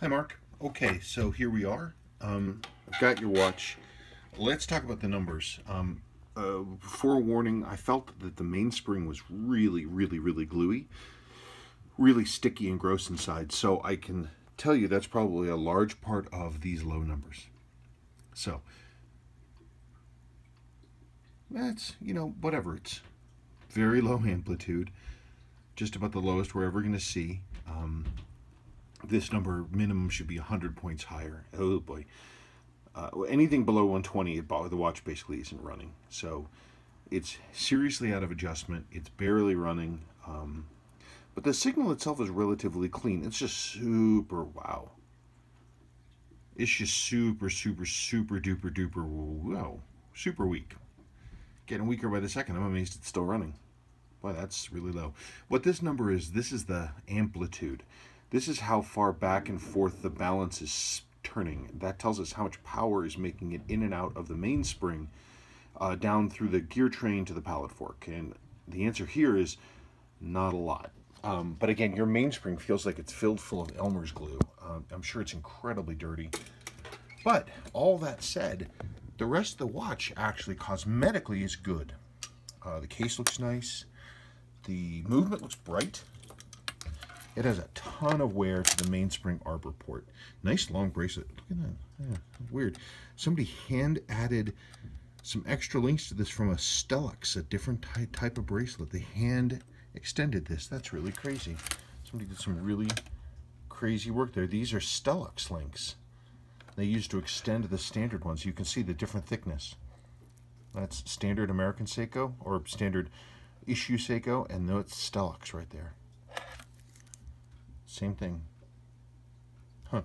Hi, Mark. Okay, so here we are. Um, I've got your watch. Let's talk about the numbers. Um, uh, forewarning, I felt that the mainspring was really, really, really gluey, really sticky and gross inside. So I can tell you that's probably a large part of these low numbers. So that's, you know, whatever. It's very low amplitude, just about the lowest we're ever going to see. Um, this number minimum should be 100 points higher. Oh boy. Uh, anything below 120, the watch basically isn't running. So it's seriously out of adjustment. It's barely running. Um, but the signal itself is relatively clean. It's just super wow. It's just super, super, super duper duper wow. Super weak. Getting weaker by the second. I'm amazed it's still running. Boy, that's really low. What this number is, this is the amplitude. This is how far back and forth the balance is turning. That tells us how much power is making it in and out of the mainspring uh, down through the gear train to the pallet fork. And the answer here is not a lot. Um, but again, your mainspring feels like it's filled full of Elmer's glue. Uh, I'm sure it's incredibly dirty. But all that said, the rest of the watch actually cosmetically is good. Uh, the case looks nice. The movement looks bright. It has a ton of wear to the mainspring arbor port. Nice long bracelet. Look at that. Yeah, weird. Somebody hand added some extra links to this from a Stellux, a different ty type of bracelet. They hand extended this. That's really crazy. Somebody did some really crazy work there. These are Stellux links. They used to extend the standard ones. You can see the different thickness. That's standard American Seiko or standard issue Seiko, and it's Stellux right there. Same thing. Huh.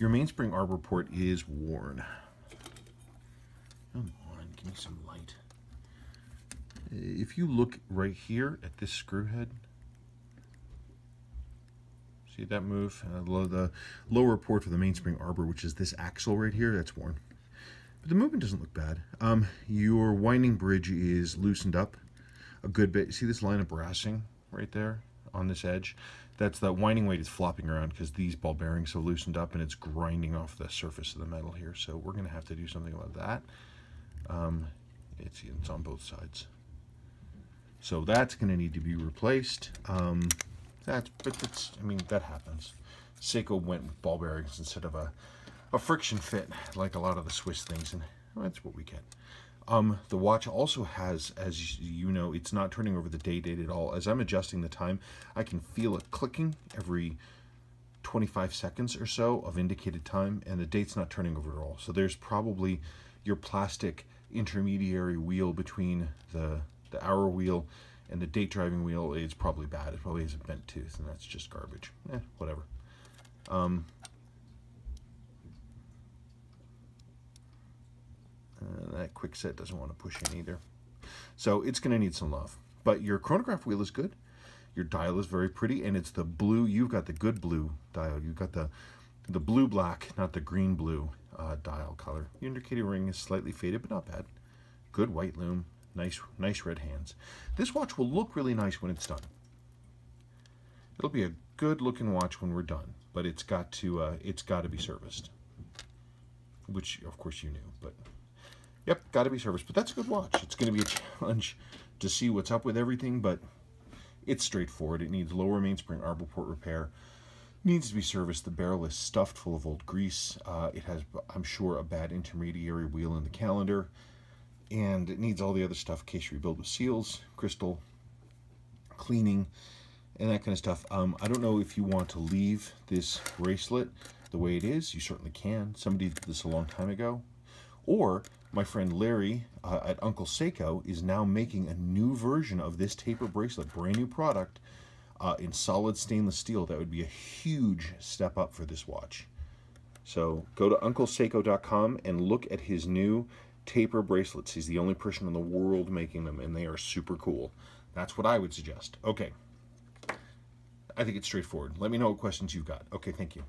Your mainspring arbor port is worn. Come on, give me some light. If you look right here at this screw head, see that move? Uh, the lower port for the mainspring arbor, which is this axle right here, that's worn. But the movement doesn't look bad. Um, your winding bridge is loosened up a good bit. See this line of brassing right there? On this edge. That's the winding weight is flopping around because these ball bearings have loosened up and it's grinding off the surface of the metal here. So we're going to have to do something about that. Um, it's, it's on both sides. So that's going to need to be replaced. Um, that's, but that's, I mean, that happens. Seiko went with ball bearings instead of a, a friction fit like a lot of the Swiss things, and that's what we get. Um, the watch also has, as you know, it's not turning over the day date at all. As I'm adjusting the time, I can feel it clicking every 25 seconds or so of indicated time, and the date's not turning over at all. So there's probably your plastic intermediary wheel between the, the hour wheel and the date driving wheel is probably bad. It probably has a bent tooth, and that's just garbage. Eh, whatever. Um, Uh, that quick set doesn't want to push in either. So it's going to need some love. But your chronograph wheel is good. Your dial is very pretty, and it's the blue. You've got the good blue dial. You've got the the blue black, not the green blue uh, dial color. Your indicator ring is slightly faded, but not bad. Good white lume. Nice, nice red hands. This watch will look really nice when it's done. It'll be a good looking watch when we're done, but it's got to uh, it's got to be serviced, which of course you knew, but Yep, got to be serviced, but that's a good watch. It's going to be a challenge to see what's up with everything, but it's straightforward. It needs lower mainspring arbor port repair. Needs to be serviced. The barrel is stuffed full of old grease. Uh, it has, I'm sure, a bad intermediary wheel in the calendar, and it needs all the other stuff, case rebuild with seals, crystal, cleaning, and that kind of stuff. Um, I don't know if you want to leave this bracelet the way it is. You certainly can. Somebody did this a long time ago. Or my friend Larry uh, at Uncle Seiko is now making a new version of this taper bracelet, brand new product, uh, in solid stainless steel. That would be a huge step up for this watch. So go to uncleseiko.com and look at his new taper bracelets. He's the only person in the world making them, and they are super cool. That's what I would suggest. Okay. I think it's straightforward. Let me know what questions you've got. Okay, thank you.